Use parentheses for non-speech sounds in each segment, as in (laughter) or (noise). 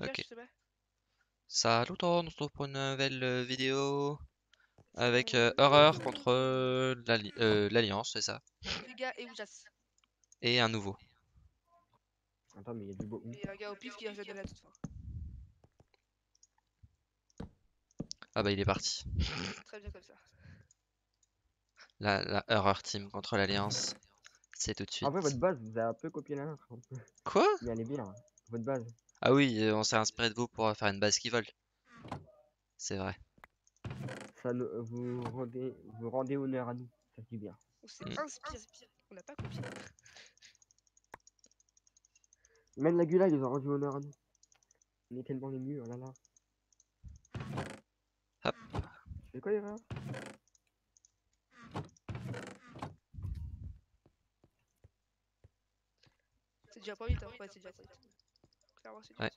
Ok. Salut tout le monde, on se retrouve pour une nouvelle euh, vidéo avec euh, Horreur contre euh, euh, l'Alliance, c'est ça, Les et un nouveau. Attends, mais il y a du beau. Et un gars au pif qui revient de la toute fin. Ah bah il est parti. Très bien comme ça. La, la Horror Team contre l'Alliance, c'est tout de suite. Après, votre base, vous avez un peu copié la nôtre. peu. Quoi? Mais elle est bien, hein, votre base. Ah oui, euh, on s'est inspiré de vous pour faire une base qui vole. C'est vrai. Ça nous- vous, rendez, vous rendez honneur à nous. Ça dit bien. On s'est Mm. inspiré. On n'a pas copié. Même la Gula, ils ont rendu honneur à nous. On est tellement les mieux, oh là là. Hop. C'est quoi l'erreur? C'est déjà pas vite, hein. Ouais, c'est déjà pas vite. Clairement, c'est déjà Ouais.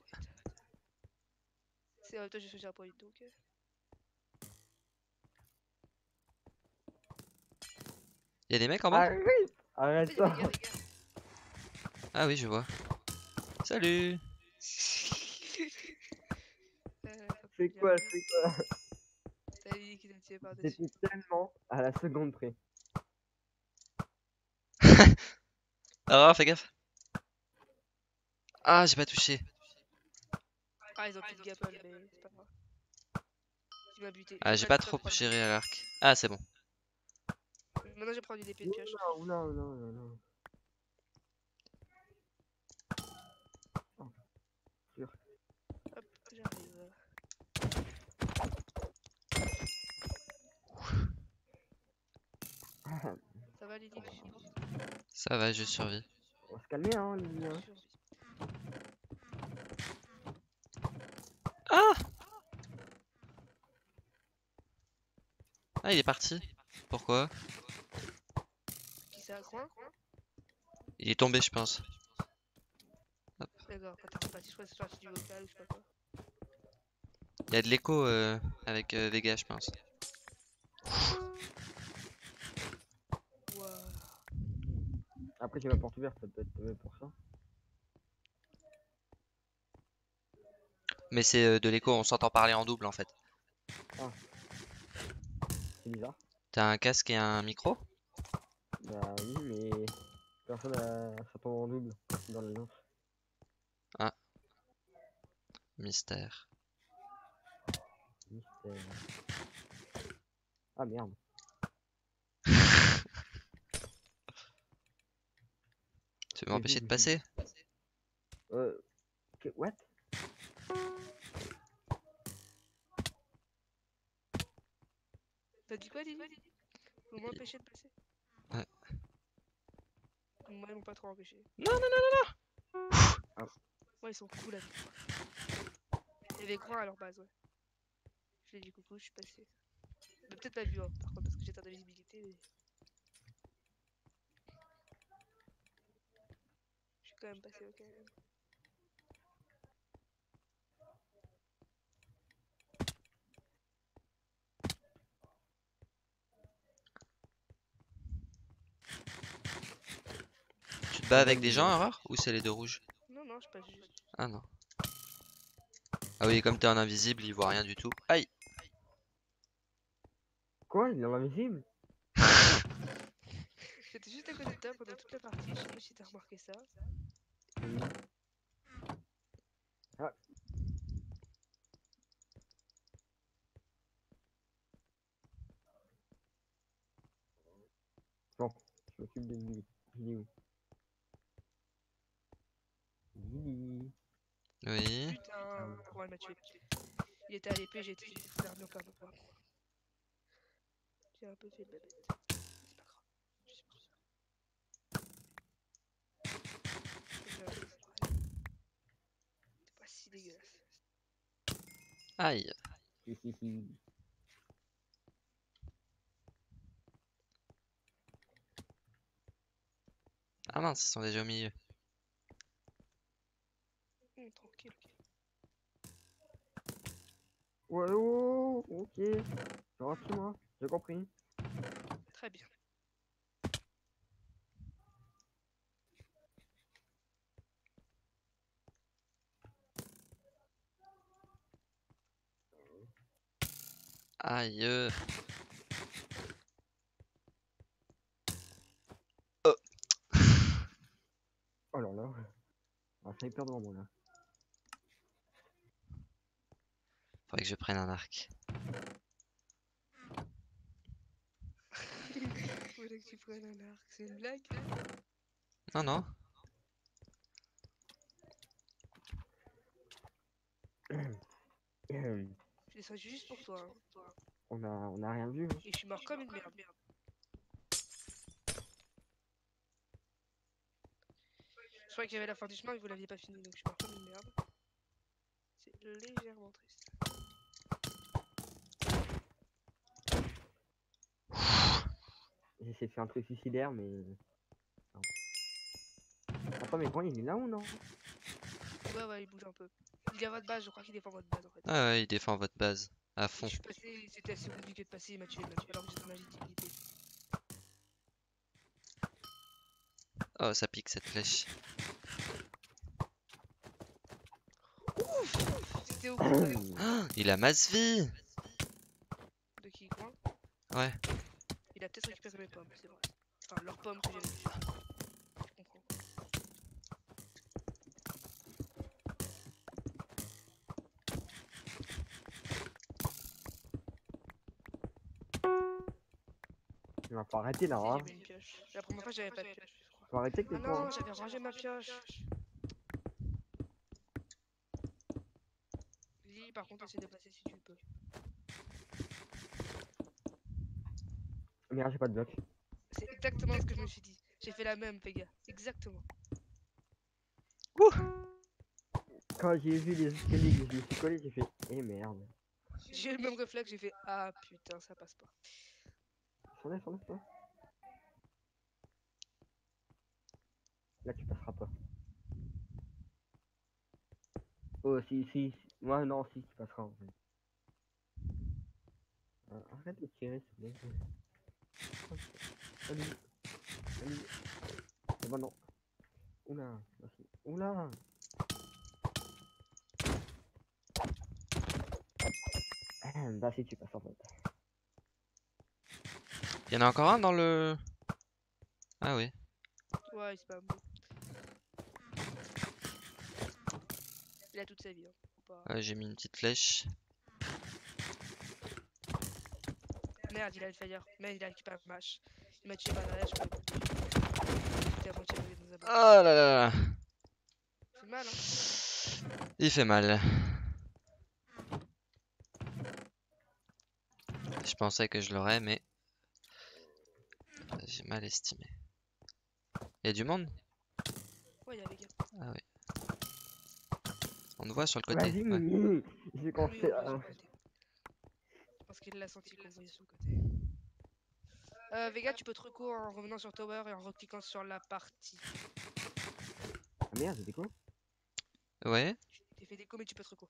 C'est en même temps, je suis déjà pas vite donc. euh. Il y a des mecs en bas? Arrête Arrête Oui, les ça gars. Ah oui, je vois. Salut! Euh, C'est quoi, c'est quoi. C'était tellement à la seconde près. (laughs) Horreur, fais gaffe! Ah, j'ai pas touché. Ah, ils ont plus de gapple, mais c'est pas grave. Tu m'as buté. Ah, j'ai pas trop géré à l'arc. Ah, c'est bon. Maintenant, je prends du DP de pioche. Non, non, non, non, non. Hop, j'arrive. (laughs) Ça va, Lily? Ça va, je survis. On va se calmer, hein, les gars. Ah! Ah, il est parti. Pourquoi? Il est tombé, je pense. D'accord, quand t'es parti, je crois que c'est parti du vocal ou je sais pas quoi. Il y a de l'écho euh, avec euh, Vega, je pense. Ouah. Après, j'ai ma porte ouverte, ça peut être pour ça. Mais c'est euh, de l'écho, on s'entend parler en double en fait. C'est bizarre. T'as un casque et un micro? Bah oui, mais personne a ça tombe en double dans l'alliance. Mystère. Mystère. Ah merde. (laughs) Tu veux m'empêcher de passer? Euh. What? T'as dit quoi, Lily? Vous m'empêchez de passer Ouais. Moi, ils m'ont pas trop empêché. Non, non, non, non, non! Moi, ils sont cool moi. Il y avait Groin à leur base, ouais. Je lui ai dit coucou, je suis passé. Mais peut-être pas vu, hein, par contre, parce que j'étais en invisibilité. Mais... Je suis quand même passé, ok. Te bats avec des gens, Aurore? Ou c'est les deux rouges? Non, non, je passe juste. Ah non. Ah oui, comme t'es en invisible, il voit rien du tout. Aïe! Quoi Il est dans l'invisible (laughs) J'étais juste à côté de toi pendant toute la partie, je sais pas si t'as remarqué ça. Ah. Bon, je m'occupe de Lily. Oui. Putain, elle m'a tué. Il était à l'épée, j'ai été l'armée encore de fois. J'ai un peu fait le bébé. C'est pas grave. Je suis pas sûr. C'est pas grave. C'est pas si dégueulasse. Aïe. Ah mince, ils sont déjà au milieu. Ouais allons-nous? Au j'en rassure moi, j'ai compris. Très bien. Aïeux. Euh. Oh. Alors là, on va faire hyper de moi là. Faudrait que je prenne un arc. Faudrait que tu prennes un arc. C'est une blague Non, non. Je descends juste pour toi. hein. On a, on a rien vu. hein. Et je suis mort comme une merde. Je croyais qu'il y avait la fin du chemin et que vous l'aviez pas fini, donc je suis mort comme une merde. C'est légèrement triste. J'ai essayé de faire un truc suicidaire, mais. non. Attends, mais quand il est là ou non? Ouais, ouais, il bouge un peu. Il est à votre base, je crois qu'il défend votre base en fait. Ah ouais, il défend votre base. À fond. Je suis passé, c'était assez compliqué de passer, il m'a tué, il m'a tué alors que j'étais magique Oh, ça pique cette flèche. C'était au Ah, (gasps) il a masse vie de qui coin? Ouais. Il a peut-être récupéré mes pommes, c'est vrai. Enfin, leurs pommes que tuées. Je comprends. Il va pas arrêter là, hein. j'avais une pioche. La première fois, j'avais pas de pioche. Faut arrêter que Ah non, j'avais rangé ma pioche. Lily, par contre, essaie de passer si tu peux. Merde, j'ai pas de bloc. C'est exactement ce que je me suis dit. J'ai fait la même, Pega. Exactement. Quand j'ai vu les escaliers que je me suis collé, j'ai fait Eh merde. J'ai eu le même réflexe, j'ai fait Ah putain, ça passe pas. S'enlève, s'enlève, toi. Là, tu passeras pas. Oh, si, si. Ouais, non, si, tu passeras en fait. Euh, arrête de tirer, s'il te plaît. Allez. Oh, bah non. Oula. Oula. Ah, Bah si tu passes en fait. Il y en a encore un dans le... Ah oui. Ouais, il spam. Il a toute sa vie. Hein. Pas- Ouais, j'ai mis une petite flèche. Merde, il a le fire. Mais il a récupéré un match. Il m'a tué par derrière, je peux dans un Oh là là là. C'est mal, hein. Il fait mal. Je pensais que je l'aurais, mais... J'ai mal estimé. Il y a du monde? Ouais, il y a les gars. Ah oui. On te voit sur le côté. Ouais. J'ai Oui, commencé on voit à... sur le côté. Parce qu'il l'a senti qu'on voyait le côté. Euh, Vega, tu peux te recours en revenant sur Tower et en recliquant sur la partie. Ah merde, c'était quoi Ouais. T'es fait déco, mais tu peux te recours.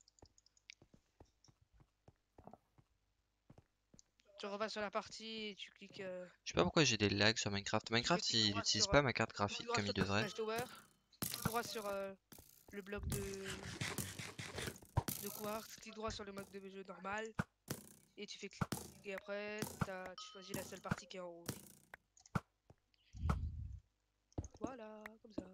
Tu revas sur la partie et tu cliques. euh, Je sais pas pourquoi j'ai des lags sur Minecraft. Minecraft, il droit utilise sur, pas euh, ma carte graphique comme il devrait. Tower, clique droit sur euh, le bloc de... de quartz, clique droit sur le mode de jeu normal et tu fais clic. Et après, t'as- tu choisis la seule partie qui est en rouge. Voilà, comme ça.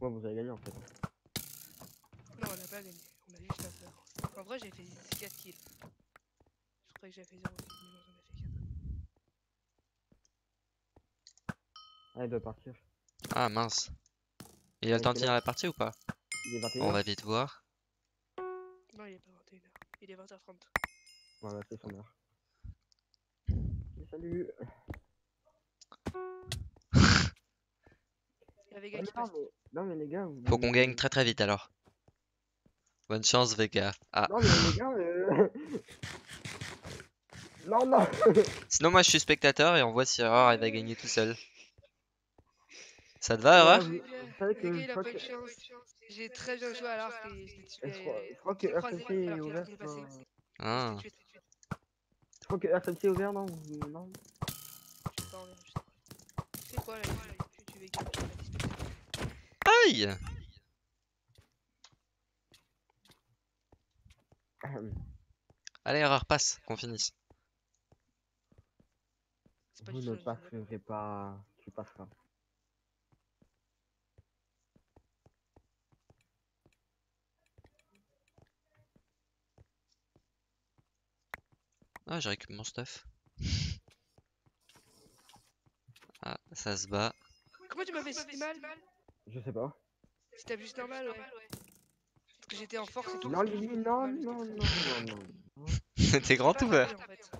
Ouais, vous avez gagné en fait. Non, on n'a pas gagné, on a juste à faire. En vrai, j'ai fait 4 kills. Je croyais que j'avais fait 0 kills, mais non, j'en ai fait 4. Ah, il doit partir. Ah mince. Il a le temps de finir la partie ou pas Il est 21 On va vite voir. Non, il est pas 21h, il est 20h30. Voilà, c'est son heure. Et Salut (laughs) Il y a Vega Ah, qui non, passe. mais... non mais les gars... Vous... Faut qu'on gagne très très vite alors. Bonne chance Vega. Ah. Non mais les gars... euh, (laughs) non, non Sinon moi je suis spectateur et on voit si Erreur il va gagner tout seul. Ça te va Ouais, que il a de chance. J'ai très bien joué à l'arc et je l'ai tué. Je crois, que RCC est ouvert. Ah. Je crois que RCC est ouvert, non Non Je suis pas je sais quoi là Tu disputé. Aïe Allez, erreur, passe, qu'on finisse. Vous ne passerez pas. Tu passeras. Ah, j'ai récupéré mon stuff. Ah, ça se bat. Comment tu m'avais si mal Je sais pas. C'était juste normal, ouais. Parce que j'étais en force et tout. Non, Lily, non, non, non, non, non. C'était (laughs) grand ouvert. fait.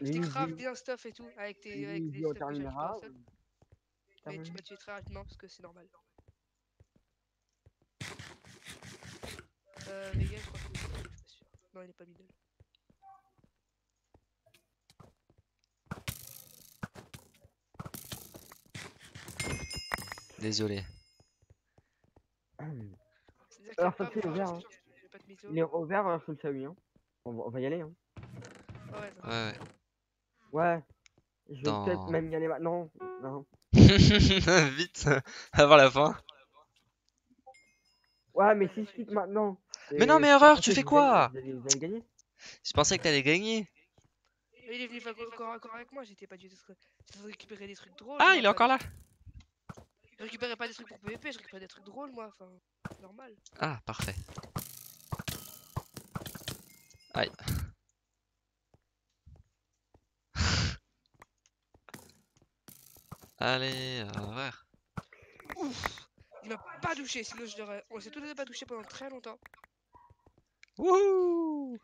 J'étais grave bien stuff et tout, avec tes, avec tes stuff. Mais tu m'as tué très rapidement parce que c'est normal. Euh, Vega, je crois que je suis pas sûr. Non, il est pas middle. Désolé. Alors, ça, c'est ouvert, hein. j'ai. Il est ouvert sur le salut, hein. On va, on va y aller, hein. Ouais, ouais, ça. Ouais, Ouais. Je vais Dans- peut-être même y aller maintenant. Non. (laughs) Vite, (laughs) avant la fin. Ouais, mais si je quitte maintenant. Mais non, mais erreur, tu fais quoi Vous allez, vous allez gagner Je pensais que t'allais gagner. Mais il est venu corps avec moi, j'étais pas du tout. De récupérer des trucs drôles. Ah, il est encore là. Je récupérais pas des trucs pour PVP, je récupérais des trucs drôles, moi. Enfin, normal. Ah, parfait. Aïe. (laughs) Allez, horaire. Il m'a pas touché, sinon je l'aurais. On s'est tous les deux pas touché pendant très longtemps. Wouhou